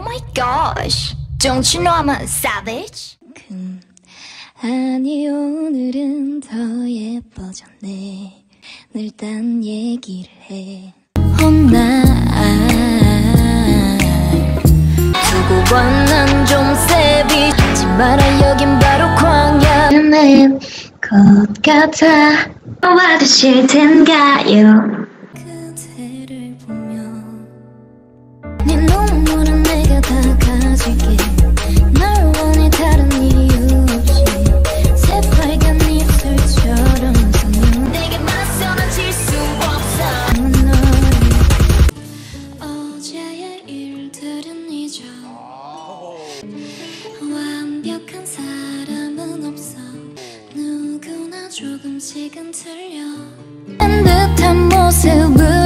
Oh my gosh. Don't you know I'm a savage? 금. 아니 오늘은 더 예뻐졌네 늘 딴 얘기를 해 혼나 두고 봐난좀 세비 하지 마라 여긴 바로 광야 나는 것 같아 와주실 텐가요 그대를 보며 다가질게. 널 원해 다른 이유 없이 새빨간 입술처럼 선명 내게 맞서는 질수 없어. 너, 어제의 일들은 잊어. 완벽한 사람은 없어. 누구나 조금씩은 틀려. 듯한 모습을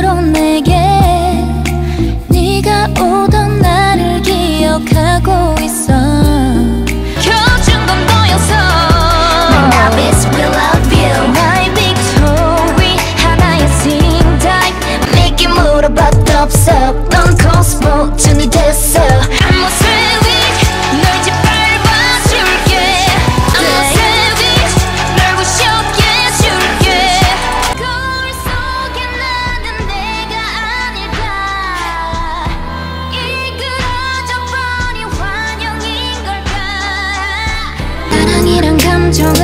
정은